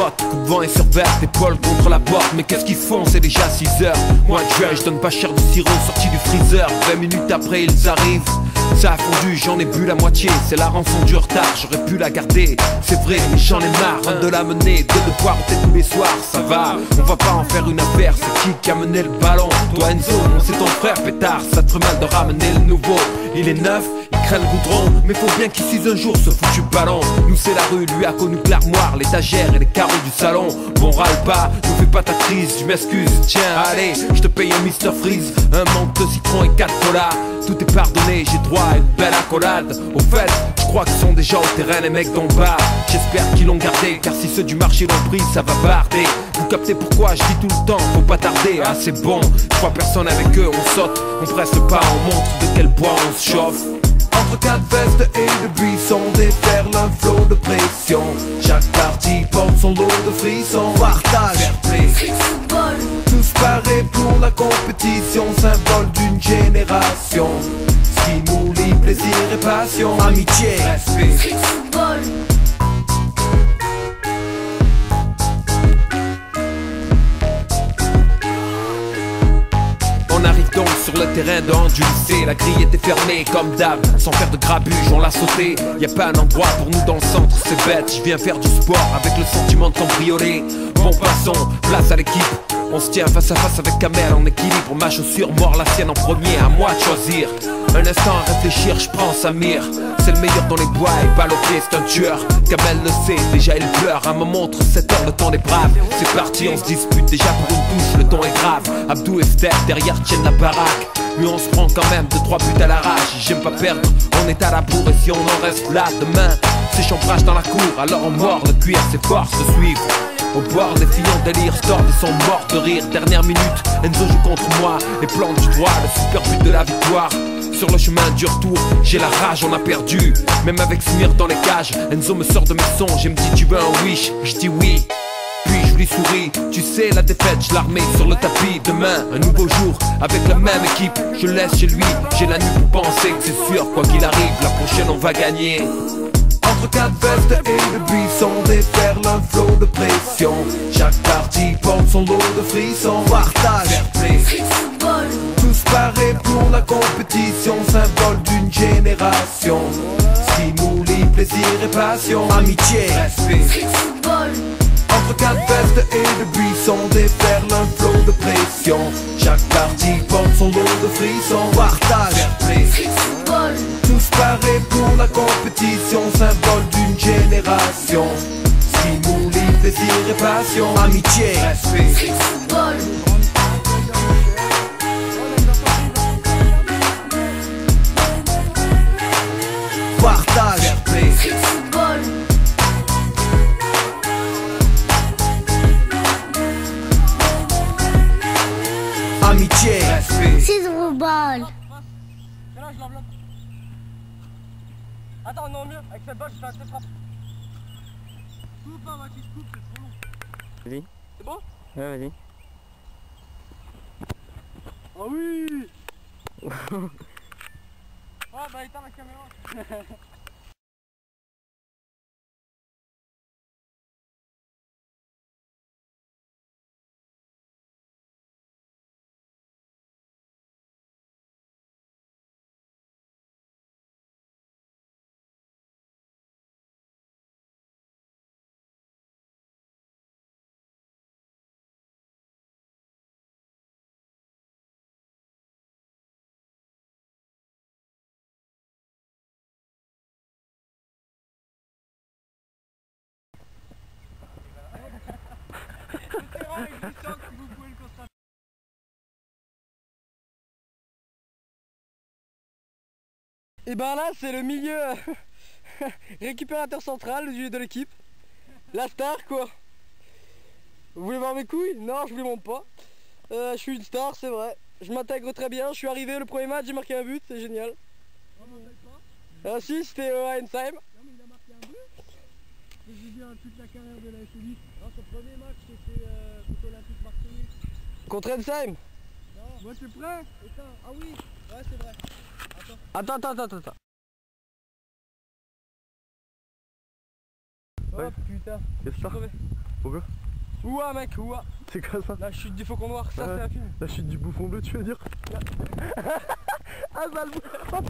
j'entends mes potes, coup de vent et surverte, épaule contre la porte. Mais qu'est-ce qu'ils font, c'est déjà 6 heures. Moi, je donne pas cher de sirop sorti du freezer. 20 minutes après, ils arrivent. Ça a fondu, j'en ai bu la moitié. C'est la rançon du retard, j'aurais pu la garder. C'est vrai, mais j'en ai marre de la mener, de devoir peut tous les soirs. Ça va, on va pas en faire une affaire. C'est qui qui a mené le ballon? Toi, Enzo, c'est ton frère pétard. Ça te ferait mal de ramener le nouveau. Il est neuf, il craint le goudron. Mais faut bien qu'il s'use un jour ce foutu ballon. Nous, c'est la rue, lui a connu l'armoire, l'étagère et les carreaux du salon. Bon, râle pas, ne fais pas ta crise, je m'excuse. Tiens, allez, je te paye un Mr Freeze, un manque de citron et quatre colas. Tout est pardonné, j'ai droit une belle accolade. Au fait, je crois qu'ils sont déjà au terrain les mecs d'en bas. J'espère qu'ils l'ont gardé, car si ceux du marché l'ont pris, ça va barder. Vous captez pourquoi je dis tout le temps, faut pas tarder. Ah, c'est bon, je personne avec eux, on saute, on presse pas, on montre de quel bois on se chauffe. Entre quatre vestes et de buissons déferle un flot de pression Chaque partie porte son lot de frissons Partage, fair Tous parés pour la compétition Symbole d'une génération plaisir et passion Amitié, respect sur le terrain du lycée. La grille était fermée comme d'hab, sans faire de grabuge, on l'a sauté. Y a pas un endroit pour nous dans le centre, c'est bête. Je viens faire du sport avec le sentiment de cambrioler. Bon passons, place à l'équipe. On se tient face à face avec Kamel en équilibre. Ma chaussure mord la sienne en premier, à moi de choisir. Un instant à réfléchir, je prends Samir. C'est le meilleur dans les bois et pas c'est un tueur. Kamel le sait, déjà il pleure. À me montre 7 heures, le temps des braves. C'est parti, on se dispute déjà pour une touche, le ton est grave. Abdou et Steph derrière tiennent la baraque. Mais on se prend quand même de trois buts à la rage. J'aime pas perdre, on est à la bourre et si on en reste là demain, c'est chambrage dans la cour. Alors on mord le cuir, c'est fort se suivre. Au bord des filles en délire, Stord et sont morts de rire. Dernière minute, Enzo joue contre moi. Les plans du droit, le super but de la victoire. Sur le chemin du retour, j'ai la rage, on a perdu. Même avec Smir dans les cages, Enzo me sort de mes songes et me dit Tu veux un wish? Je dis oui. Puis je lui souris, tu sais la défaite, je l'armée sur le tapis. Demain, un nouveau jour, avec la même équipe Je laisse chez lui, j'ai la nuit pour penser que c'est sûr Quoi qu'il arrive, la prochaine on va gagner. Entre quatre vestes et de buissons déferle un flot de pression. Chaque partie porte son lot de frissons. Partage, la compétition, symbole d'une génération. Stimuli, plaisir et passion, amitié, respect. Entre quatre vestes et de buissons déferle un flot de pression. Chaque partie porte son lot de frissons, partage, Tous parés pour la compétition, symbole d'une génération. Stimuli, plaisir et passion, amitié, respect. Partage. Amitié. C'est ball. Attends, non, mieux. Avec cette balle, je fais un frappe. Coupe pas, Mathis, coupe, c'est trop long. Vas-y. C'est bon? Ouais, vas-y. Oh oui Ah bah éteins la caméra Et ben là c'est le milieu récupérateur central de l'équipe. La star quoi. Vous voulez voir mes couilles? Non je vous les montre pas. Euh, je suis une star c'est vrai. Je m'intègre très bien. Je suis arrivé le premier match, j'ai marqué un but, c'est génial. Ah si c'était euh. Non mais il a marqué un but J'ai vu toute la carrière de la SLI. Non son premier match c'était euh, contre l'Olympique Marseillais. Contre Ensheim Non. Moi tu es prêt Ah oui, ouais c'est vrai. Attends, attends, attends, attends. Oh Ouais. putain, Qu'est-ce que je. Pourquoi Ouah mec, ouah. C'est quoi ça? La chute du faucon noir, ça Ouais. c'est un film. La chute du bouffon bleu, tu veux dire? Ah, ça le...